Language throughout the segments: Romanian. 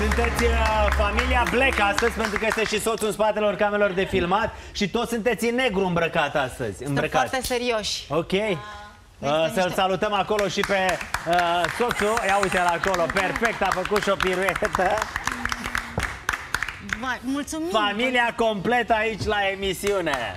Sunteți uh, familia Black astăzi pentru că este și soțul în spatele camerelor de filmat și toți sunteți în negru îmbrăcat astăzi. Suntem Îmbrăcați. foarte serioși. Ok. Uh, Să-l salutăm acolo și pe uh, soțul. Ia uite la acolo, perfect, a făcut și o piruetă. Vai, mulțumim! Familia completă aici la emisiune.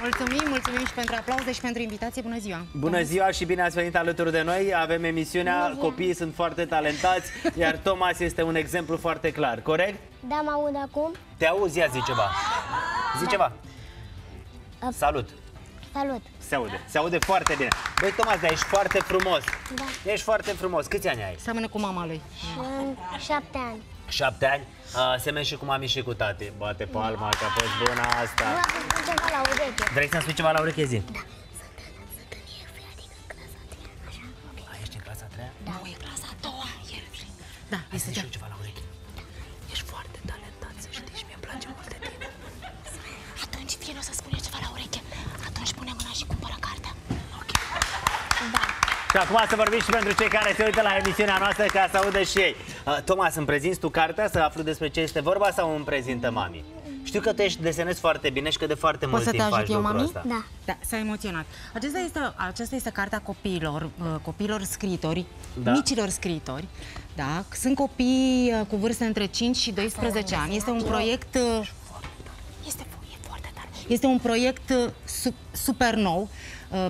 Mulțumim, mulțumim și pentru aplauze și pentru invitație. Bună ziua! Bună ziua și bine ați venit alături de noi. Avem emisiunea, copiii sunt foarte talentați, iar Thomas este un exemplu foarte clar, corect? Da, mă aud acum. Te auzi, ia zi ceva. Zi ceva. Salut. Salut. Se aude. Se aude foarte bine. Băi, Thomas, dar ești foarte frumos. Da. Ești foarte frumos. Câți ani ai? Seamănă cu mama lui. În șapte ani. Șapte ani. Uh, semeni și cu mami și cu tati. Bate palma că a fost bună asta. Nu am spus ceva la ureche. Vrei să-mi spui ceva la ureche zi? A, ești în clasa a treia? Da. Nu, e clasa a doua. E... Da, Hai să este știu ceva la ureche. Ești foarte talentat, să știi, și mie îmi place mult de tine. Atunci vino să spune ceva la ureche. Atunci pune mâna și cumpără cartea. Și acum să vorbim și pentru cei care se uită la emisiunea noastră ca să audă și ei. Uh, Thomas, îmi prezinți tu cartea să aflu despre ce este vorba sau îmi prezintă mami? Știu că tu ești desenezi foarte bine și că de foarte mult să te timp ajut faci eu, lucrul mami? ăsta. Da. Da, s-a emoționat. Acesta este, aceasta este cartea copiilor, uh, copiilor scriitori, Da. micilor scriitori. Da, sunt copii uh, cu vârste între 5 și 12 ani. Este un proiect uh, este, fo- e foarte tare. Este un proiect uh, su- super nou uh,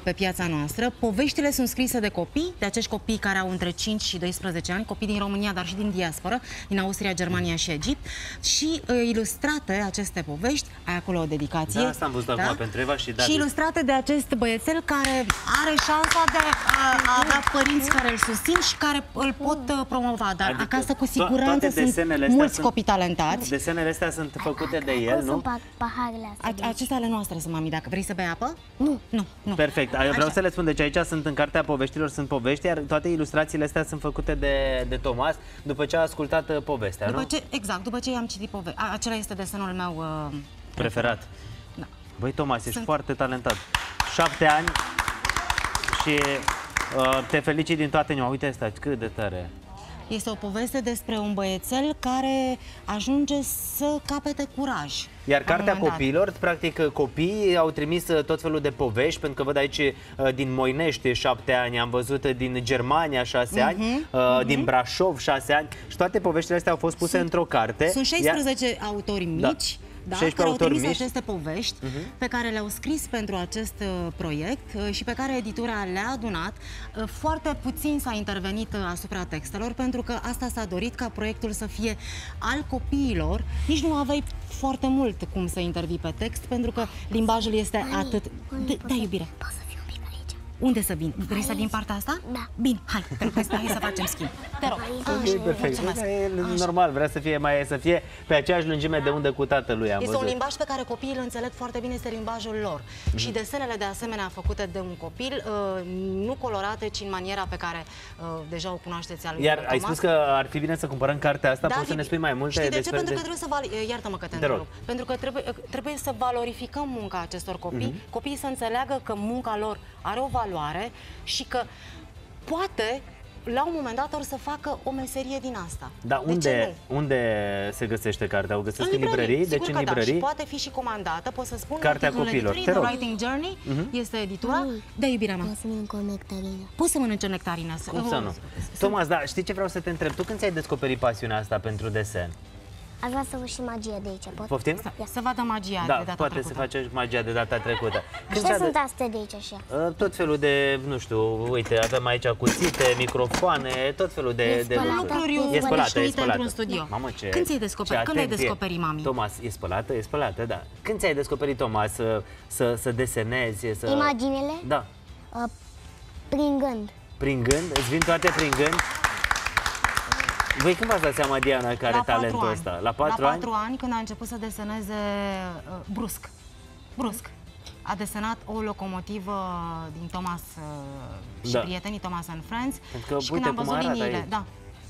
pe piața noastră. Poveștile sunt scrise de copii, de acești copii care au între 5 și 12 ani, copii din România, dar și din diaspora, din Austria, Germania și Egipt. Și uh, ilustrate aceste povești, ai acolo o dedicație. Da, asta am văzut acum pentru Eva și David. Și ilustrate de acest băiețel care are șansa de a, a avea părinți care îl susțin și care îl pot uh, promova. Dar Adică acasă cu to- siguranță toate sunt desenele astea mulți sunt- copii talentați. Desenele astea sunt făcute de Cum el, nu? sunt pa- paharele astea? A- Acestea ale noastre sunt, mami, dacă vrei să bei apă? Nu. Nu, nu. Perfect. Vreau Așa. să le spun, deci aici sunt în cartea poveștilor, sunt povești, iar toate ilustrațiile astea sunt făcute de, de Thomas după ce a ascultat uh, povestea, După nu? ce, exact, după ce i-am citit pove... A, acela este desenul meu uh, Preferat. Da. Băi, Thomas, ești Sunt- foarte talentat. Șapte ani și uh, te felicit din toată inima. Uite asta, cât de tare. Este o poveste despre un băiețel care ajunge să capete curaj. Iar la un cartea moment dat. copiilor, practic copiii au trimis uh, tot felul de povești, pentru că văd aici uh, din Moinești șapte ani, am văzut uh, din Germania șase ani, Mhm, uh, din Brașov șase ani și toate poveștile astea au fost puse într-o carte. Sunt Iar- 16 autori Da. mici. Da, 16 care au autori trimis mici. Mhm. aceste povești pe care le-au scris pentru acest uh, proiect uh, și pe care editura le-a adunat. Uh, foarte puțin s-a intervenit uh, asupra textelor pentru că asta s-a dorit ca proiectul să fie al copiilor. Nici nu aveai foarte mult cum să intervii pe text pentru că limbajul este atât... Da, da, iubire. Poți să Unde să vin? Vrei să vin partea asta? Da. Bine, hai, te rog, hai să facem schimb. Te rog. E perfect. Mulțumesc. E normal, vrea să fie mai să fie pe aceeași lungime de undă cu tatălui, am Este un văzut. limbaj pe care copiii îl înțeleg foarte bine, este limbajul lor. Și desenele de asemenea făcute de un copil, uh, nu colorate, ci în maniera pe care uh, deja o cunoașteți a lui Iar Thomas. ai spus că ar fi bine să cumpărăm cartea asta, Da, poți să fi- ne spui mai multe Știi de ce? despre... Pentru că de- trebuie să vali... Iartă-mă că te, Te rog. întrerup. Pentru că trebuie, trebuie să valorificăm munca acestor copii. Mhm. Copiii să înțeleagă că munca lor are o valoare și că poate la un moment dat or să facă o meserie din asta. Da, De ce unde, nu? unde se găsește cartea? O găsesc în librării? sigur Deci în că Da. librării? Și poate fi și comandată, pot să spun Cartea titlul copiilor. editurii, Te The rog. Mhm. Writing Journey, este editura. Mami. Da, iubirea mea. Poți să mănânc o nectarină. Poți să mănânci o nectarină. Cum să nu? Thomas, da, știi ce vreau să te întreb? Tu când ți-ai descoperit pasiunea asta pentru desen? Aș vrea să văd și magia de aici, pot? Poftim? Să, să vadă magia Da, de data poate trecută. să face magia de data trecută. Când Ce ți-a sunt de- astea de aici așa? Uh, Tot felul de, nu știu, uite, avem aici cuțite, microfoane, tot felul de, E de spălată? Lucruri E spălată, e obișnuite spălată. într-un studio. Mamă, ce... Când ți-ai descoperit? ce Când ai atenție. descoperit, mami? Thomas, e spălată? E spălată, da. Când ți-ai descoperit, Thomas, să, să, să desenezi, să... Imaginele? Da. Uh, prin gând. Prin gând? Îți vin toate prin gând? Voi când v-ați dat seama, Diana, că are la patru talentul ani. ăsta? La patru la ani? patru ani, când a început să deseneze uh, brusc. Brusc. A desenat o locomotivă din Thomas uh, și Da. prietenii Thomas and Friends. Pentru că și uite când am cum văzut arată liniile, aici. da.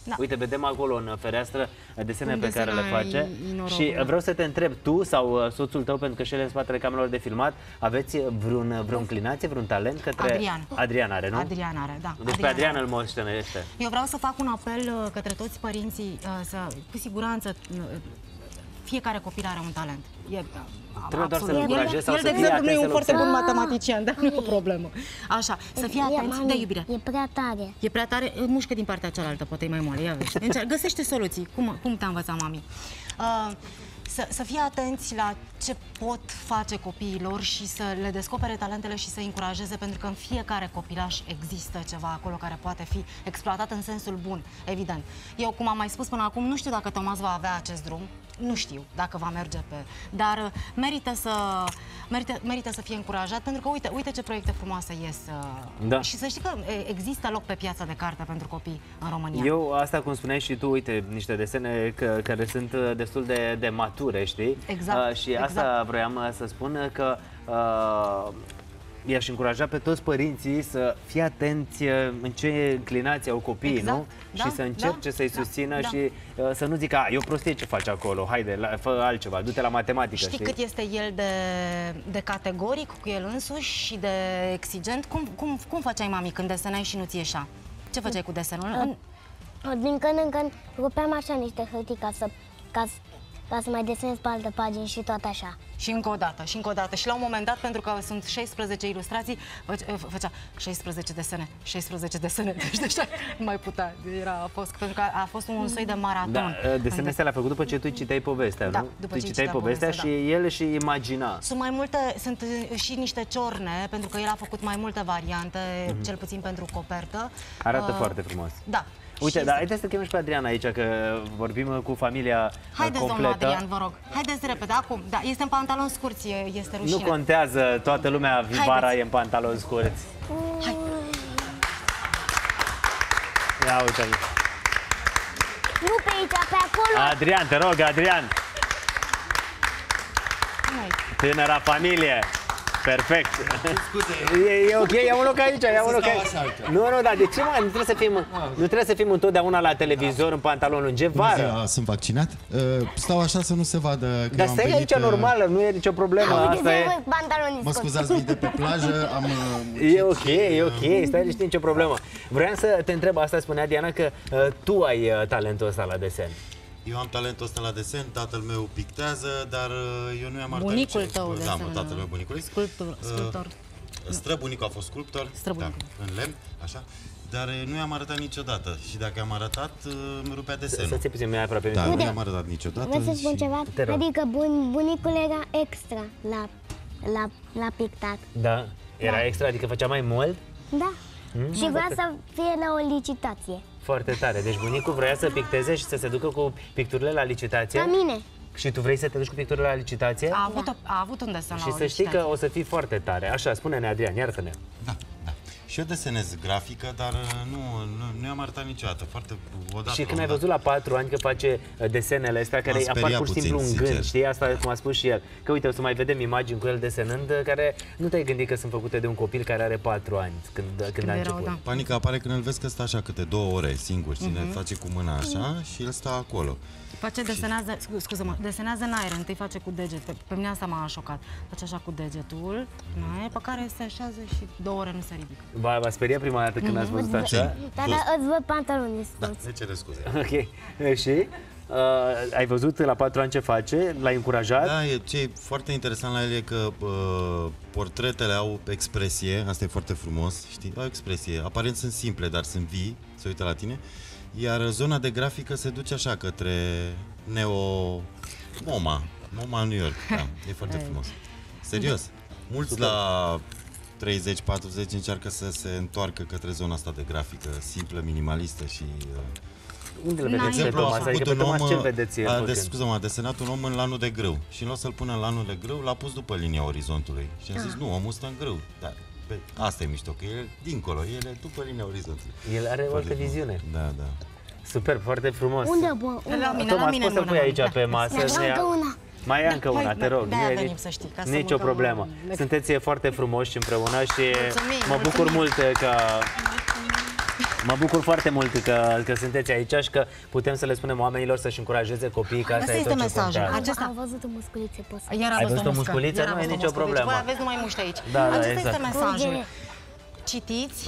Da. Uite, vedem acolo în fereastră desene Unde pe care le desenai face. inorocul, Și da. vreau să te întreb, tu sau uh, soțul tău, pentru că și el e în spatele camerelor de filmat, aveți vreun, vreo înclinație, vreun talent către... Adrian. Adrian are, nu? Adrian are, da. Deci pe Adrian îl moștenește. Eu vreau să fac un apel uh, către toți părinții uh, să, cu siguranță, uh, fiecare copil are un talent. E, uh, Trebuie doar absolut. să-l El- încurajezi sau el, să de fii exemplu, nu e atent un să-l foarte bun observi. matematician, dar nu e o problemă. Așa, să fii E, atenți. mami, Da, iubire. E prea tare. E prea tare, mușcă din partea cealaltă, poate e mai moale. Ia vezi. Încerc, găsește soluții. Cum, cum te-a învățat mami? Uh, să, să fie atenți la ce pot face copiilor și să le descopere talentele și să încurajeze, pentru că în fiecare copilaș există ceva acolo care poate fi exploatat în sensul bun, evident. Eu, cum am mai spus până acum, nu știu dacă Tomas va avea acest drum, nu știu dacă va merge pe... Dar uh, merită să, merită, merită să fie încurajat, pentru că uite, uite ce proiecte frumoase ies. uh, Da. Și să știi că e, există loc pe piața de carte pentru copii în România. Eu, asta cum spuneai și tu, uite, niște desene că, care sunt uh, destul de, de mature, știi? Exact, Uh, și asta exact. vroiam uh, să spun uh, că uh, i-aș încuraja pe toți părinții să fie atenți uh, în ce înclinații au copiii, Exact, nu? da, și să încerce da, să-i da, susțină da. și uh, să nu zică, a, e o prostie ce faci acolo, haide, la, fă altceva, du-te la matematică, Știi știi? cât este el de, de categoric cu el însuși și de exigent? Cum, cum, cum făceai, mami, când desenai și nu-ți ieșea? Ce făceai cu desenul? În- Din când în când rupeam așa niște hârtii ca să, ca, să- ca să mai desenez pe altă pagini și tot așa. Și încă o dată, și încă o dată. Și la un moment dat, pentru că sunt 16 ilustrații, făce- făcea 16 desene, 16 desene. Deci deja nu mai putea. Era, a fost, pentru că a fost un soi de maraton. Da, uh, desenul ăsta l-a făcut după ce tu citeai povestea, Da, nu? după tu ce citeai citea povestea povestea, și el și imagina. Sunt mai multe, sunt uh, și niște ciorne, pentru că el a făcut mai multe variante, cel puțin pentru copertă. Mhm. Arată Uh, foarte frumos. Da. Uite, Și dar să- haideți să chemăm și pe Adrian aici, că vorbim uh, cu familia uh, Haideți, domnul completă. Adrian, vă rog. Haideți repede, acum. Da, este în pantaloni scurți, e- este Nu rușine. contează, toată lumea vara Haideți. e în pantaloni scurți. Hai. Ia uite Nu pe aici, pe acolo. Adrian, te rog, Adrian, Hai. tânăra familie. Perfect. Scuze, E, e ok, ia un loc aici, ia un loc stau aici. așa, uite. Nu, nu, dar de ce, mă? Nu trebuie să fim, nu trebuie să fim întotdeauna la televizor în pantaloni lungi, e Bună vară. ziua, sunt vaccinat. Uh, Stau așa să nu se vadă că Dar eu am stai venit, aici uh, normală, nu e nicio problemă, asta e. Uite, pantalonii Mă scoți. scuzați, vin de pe plajă, am... uh, E ok, e ok, stai liniștit, nicio problemă. Vreau să te întreb, asta spunea Diana, că uh, tu ai uh, talentul ăsta la desen. Eu am talentul ăsta la desen, tatăl meu pictează, dar uh, eu nu i-am arătat Bunicul nici- tău Da, desenează. mă, tatăl meu bunicului. Sculptor, sculptor. Uh, străbunicul a fost sculptor, Străbunicul. da, în lemn, așa. Dar uh, nu i-am arătat niciodată și dacă am arătat, uh, îmi rupea Să desenul. ți puțin mai aproape. Da, de nu mine. i-am arătat niciodată. Vreau să spun și- ceva? Te rog. Adică bun, bunicul era extra la, la, la pictat. Da, era extra, adică făcea mai mult? Da. Și vrea să fie la o licitație. Foarte tare. Deci bunicul vrea să picteze și să se ducă cu picturile la licitație. La mine. Și tu vrei să te duci cu picturile la licitație? A avut, o, a avut un desen și la o să știi că licitație. o să fii foarte tare. Așa, spune-ne, Adrian, iartă-ne. Da, da. Și eu desenez grafică, dar uh, nu, nu, nu i-am arătat niciodată. Foarte odată. și la când un ai dat. văzut la patru ani că face uh, desenele astea care M-a apar speriat pur și puțin, simplu în sincer. gând, știi? Asta cum a spus și el. Că uite, o să mai vedem imagini cu el desenând, uh, care nu te-ai gândit că sunt făcute de un copil care are patru ani când, când, când a erau, început. da. Panica apare când îl vezi că stă așa câte două ore singur, ține, face cu mâna așa și el stă acolo. Face, desenează, scu- scuză-mă, desenează în aer, întâi face cu deget, pe, pe mine asta m-a șocat. Face așa cu degetul, în aer, pe care se așează și două ore nu se ridică. V-a, v-a speriat prima dată când ați văzut așa? Tata, îți văd pantalonii Da, scoți. ne cere scuze. Ok. Și? Uh, ai văzut la patru ani ce face? L-ai încurajat? Da, e, ce e foarte interesant la el e că uh, portretele au expresie, asta e foarte frumos, știi, au expresie. Aparent sunt simple, dar sunt vii, se uită la tine. Iar zona de grafică se duce așa către Neo MoMA, MoMA New York, da, e foarte frumos. Serios, mulți la 30-40 încearcă să se întoarcă către zona asta de grafică simplă, minimalistă și... Uh, Unde le N-ai vedeți pe exemplu, a Thomas? făcut Adică pe un om, Thomas ce vedeți? a, de, făcând? scuze a desenat un om în lanul de grâu și în loc să-l pună în lanul de grâu, l-a pus după linia orizontului. Și am zis, nu, omul stă în grâu. Dar pe, asta e mișto, că e dincolo, el e după linia orizontului. El are o Foarte altă frumos. viziune. Da, da. Super, foarte frumos. Unde, bă? Unde? La mine, Thomas, la mine poți să în pui mână, aici da. pe masă? Mai să vreau ia- încă una. Mai ia încă Hai, una, da, te rog. de-aia nu e venim nici- să știi, ca să Nicio mâncăm problemă. un- Sunteți foarte frumoși împreună și Mulțumim, mă bucur mulțumim. mult că Mă bucur foarte mult că, că sunteți aici și că putem să le spunem oamenilor să-și încurajeze copiii, că asta Asta e este tot ce mesajul. contează. Acesta- Am văzut o musculiță pe spate. Iar a Ai văzut văzut o muscă. musculiță? Iar a Nu e văzut o nicio musculiță. problemă. Voi aveți numai mușchi aici. Da, da, Acesta exact. este mesajul. Curge. Citiți,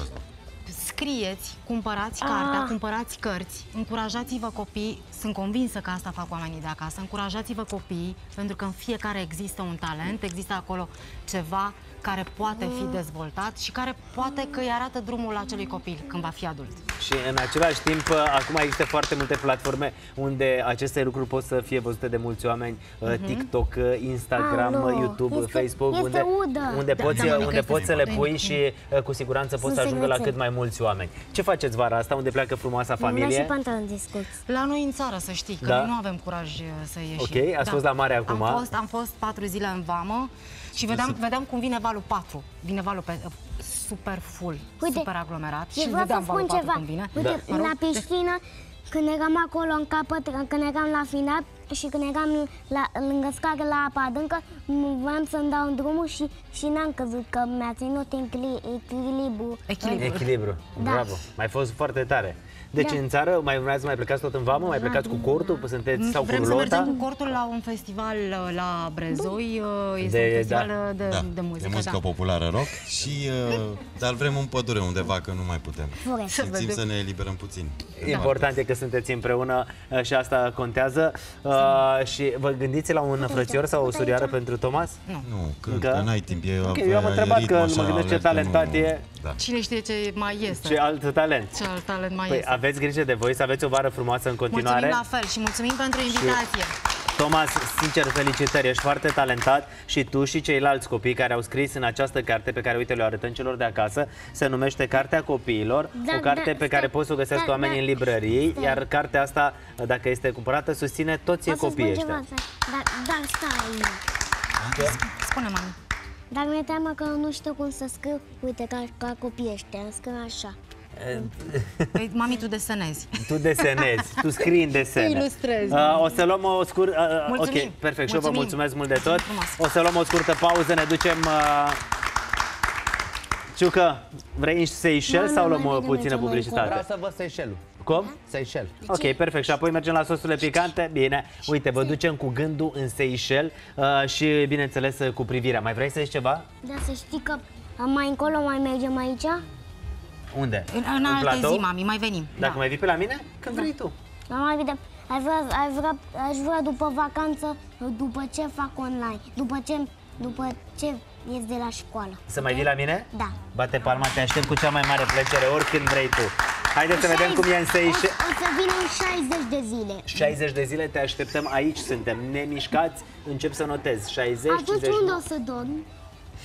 scrieți, cumpărați cartea, Ah. cumpărați cărți, încurajați-vă copii, sunt convinsă că asta fac oamenii de acasă, încurajați-vă copiii, pentru că în fiecare există un talent, există acolo ceva care poate fi dezvoltat și care poate că îi arată drumul acelui copil când va fi adult. Și în același timp, acum există foarte multe platforme unde aceste lucruri pot să fie văzute de mulți oameni, Mhm. TikTok, Instagram, Alo, YouTube, este- Facebook, este unde, udă. unde Da, poți, da, mămică, unde este poți să le udă. pui și uh, cu siguranță poți să Sunt ajungă la secrețe. cât mai mulți oameni. Ce faceți vara asta, unde pleacă frumoasa Mâna și familie? pantaloni de scurt. La noi în țară, să știi, că Da? noi nu avem curaj uh, să ieșim. Ok, ați fost la mare acum? Am fost, am fost patru zile în vamă și vedeam, vedeam cum vine valul 4. Vine valul pe, uh, super full, Uite, super aglomerat Eu și vreau să vedeam valul spun 4 ceva. cum vine. Uite, Mă rog, la piscină, când eram acolo în capăt, când eram la final și când eram la, lângă scară la apa adâncă, m- voiam să-mi dau drumul și, și n-am căzut, că mi-a ținut echili- echilibru. Echilibru. Echilibru. Da. Bravo. Mai fost foarte tare. Deci Da. în țară mai urmează mai plecați tot în vamă, mai plecați cu cortul, sunteți sau cu Vrem să mergem rulota? cu cortul la un festival uh, la Brezoi, uh, este De- un festival da. uh, de, Da, de muzică. de muzică da. populară rock și uh, dar vrem în pădure undeva că nu mai putem. Forest. Simțim vedem. să ne eliberăm puțin. Important e că sunteți împreună uh, și asta contează. Uh, și vă gândiți la un frățior sau o surioară pentru Thomas? Nu, când, Încă? că n-ai timp. E, Ok, e eu am întrebat ritm că așa, mă gândesc ce alertă, talentat nu- e. Da. Cine știe ce mai este? Ce alt talent? Ce alt talent mai Păi este? Aveți grijă de voi, să aveți o vară frumoasă în continuare. Mulțumim la fel și mulțumim pentru invitație. Thomas, sincer, felicitări, ești foarte talentat și tu și ceilalți copii care au scris în această carte pe care, uite, le arătăm celor de acasă, se numește Cartea Copiilor, Da, o carte da, pe care stai, poți să o găsească stai, oamenii da, în librării, stai. iar cartea asta, dacă este cumpărată, susține toți Pot să copiii spun ceva, ăștia. stai. dar, dar stai. Spune, mami. Dar mi-e teamă că nu știu cum să scriu, uite, ca, ca copiii ăștia, îmi scriu așa. Păi, mami, tu desenezi. Tu desenezi, tu scrii în desene. Tu ilustrezi. Uh, o să luăm o scurtă... Uh, Mulțumim. ok, perfect. Și eu vă Mulțumim. mulțumesc mult de tot. Frumos. O să luăm o scurtă pauză, ne ducem... Uh... Ciucă, vrei în Seychelles Nu, sau nu, luăm mai uh, bine puțină mergem în publicitate? Vreau să văd Seychelles. Cum? Seychelles. Ok, perfect. Și apoi mergem la sosurile picante. Bine. Uite, vă ducem cu gândul în Seychelles uh, și, bineînțeles, uh, cu privirea. Mai vrei să zici ceva? Dar să știi că mai încolo mai mergem aici? Unde? În, în alte platou? zi, mami, mai venim. Dacă da. mai vii pe la mine? Când vrei tu. Dar mai vedem. Aș vrea, aș, vrea, aș vrea după vacanță, după ce fac online, după ce, după ce ies de la școală. Să mai vii la mine? Da. Bate palma, te aștept cu cea mai mare plăcere, oricând vrei tu. Haideți să vedem cum e în O, Seychelles. o să vină în 60 de zile. 60 de zile te așteptăm aici, suntem nemișcați, încep să notez. 60, Atunci 59. unde o să dorm?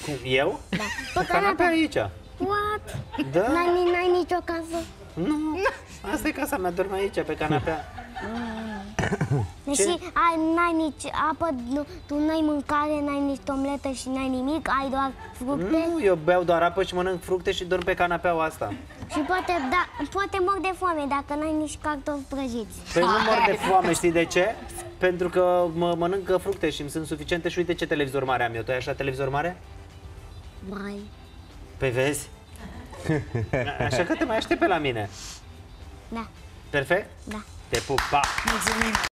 Cum? Eu? Da. Pe canapea aici. What? Da? N-ai, ni- n-ai nicio casă? Nu, asta e casa mea, dorm aici, pe canapea. Deși ai, n-ai nici apă, nu, tu n-ai mâncare, n-ai nici omletă și n-ai nimic, ai doar fructe Nu, eu beau doar apă și mănânc fructe și dorm pe canapeaua asta. și poate, da, poate mor de foame dacă n-ai nici cartofi prăjiți. Păi nu mor de foame, știi de ce? Pentru că mă mănânc fructe și îmi sunt suficiente și uite ce televizor mare am eu. Tu ai așa televizor mare? Mai. Păi vezi? Așa că te mai aștept pe la mine. Da, Perfect? da. Te pup, pa! Mulțumim.